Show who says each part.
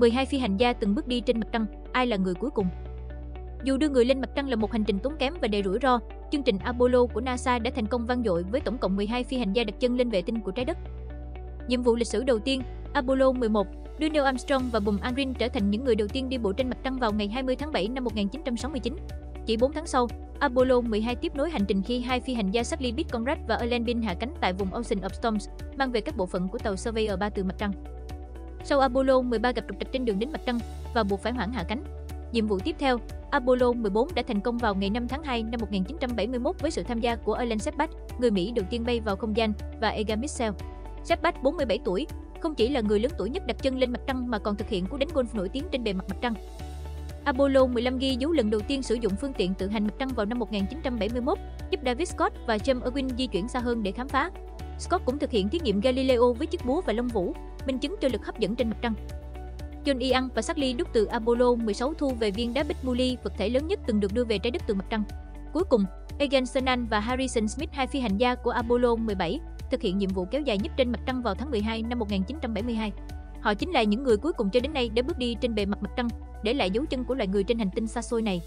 Speaker 1: 12 phi hành gia từng bước đi trên mặt trăng, ai là người cuối cùng? Dù đưa người lên mặt trăng là một hành trình tốn kém và đầy rủi ro, chương trình Apollo của NASA đã thành công vang dội với tổng cộng 12 phi hành gia đặt chân lên vệ tinh của trái đất. Nhiệm vụ lịch sử đầu tiên, Apollo 11, đưa Neil Armstrong và Buzz Aldrin trở thành những người đầu tiên đi bộ trên mặt trăng vào ngày 20 tháng 7 năm 1969. Chỉ 4 tháng sau, Apollo 12 tiếp nối hành trình khi hai phi hành gia Charlie Pitt Conrad và Alan Bean hạ cánh tại vùng Ocean of Storms, mang về các bộ phận của tàu Surveyor 3 từ mặt trăng. Sau Apollo 13 gặp trục trặc trên đường đến mặt trăng và buộc phải hoãn hạ cánh. Nhiệm vụ tiếp theo, Apollo 14 đã thành công vào ngày 5 tháng 2 năm 1971 với sự tham gia của Alan Shepard, người Mỹ đầu tiên bay vào không gian, và Egan Mitchell. Shepard 47 tuổi, không chỉ là người lớn tuổi nhất đặt chân lên mặt trăng mà còn thực hiện cú đánh golf nổi tiếng trên bề mặt mặt trăng. Apollo 15 ghi dấu lần đầu tiên sử dụng phương tiện tự hành mặt trăng vào năm 1971, giúp David Scott và James Irwin di chuyển xa hơn để khám phá. Scott cũng thực hiện thí nghiệm Galileo với chiếc búa và lông vũ, minh chứng cho lực hấp dẫn trên mặt trăng. John e. Young và Charlie đúc từ Apollo 16 thu về viên đá Bích Muli, vật thể lớn nhất từng được đưa về trái đất từ mặt trăng. Cuối cùng, Egan Cernan và Harrison Smith, hai phi hành gia của Apollo 17, thực hiện nhiệm vụ kéo dài nhất trên mặt trăng vào tháng 12 năm 1972. Họ chính là những người cuối cùng cho đến nay đã bước đi trên bề mặt mặt trăng, để lại dấu chân của loài người trên hành tinh xa xôi này.